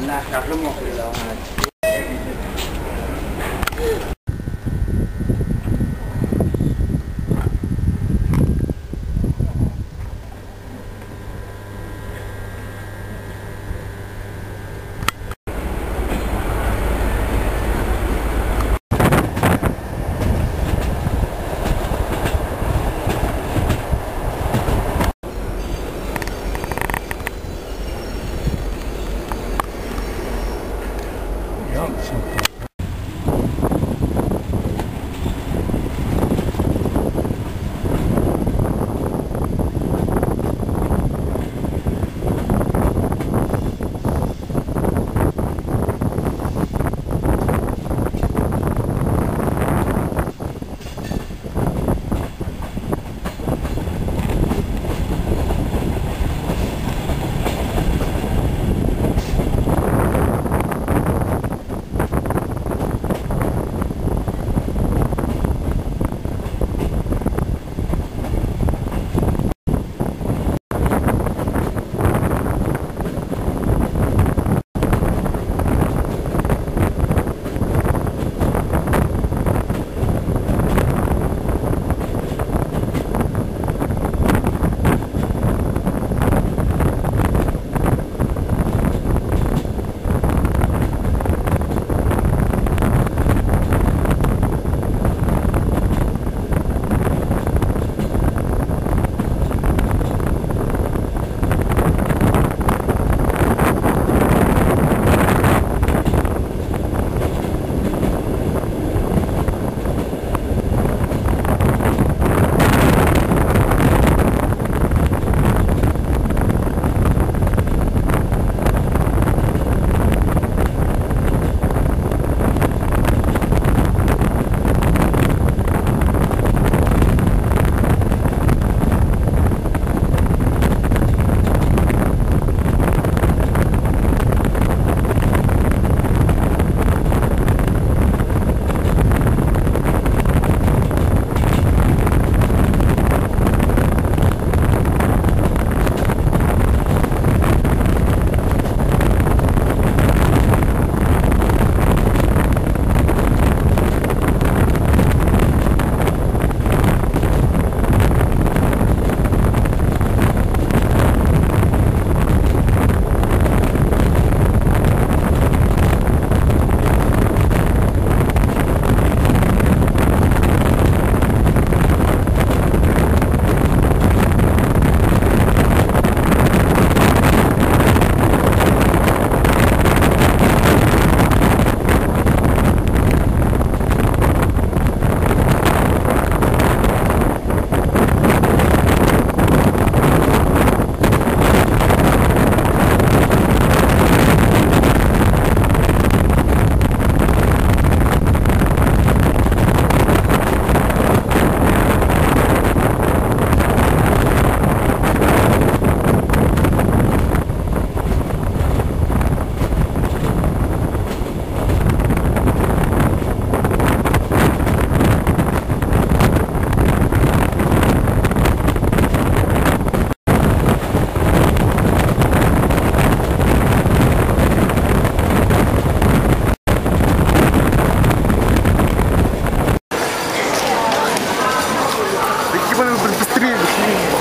Nah, kaflu mo ko lang. быстрее, быстрее.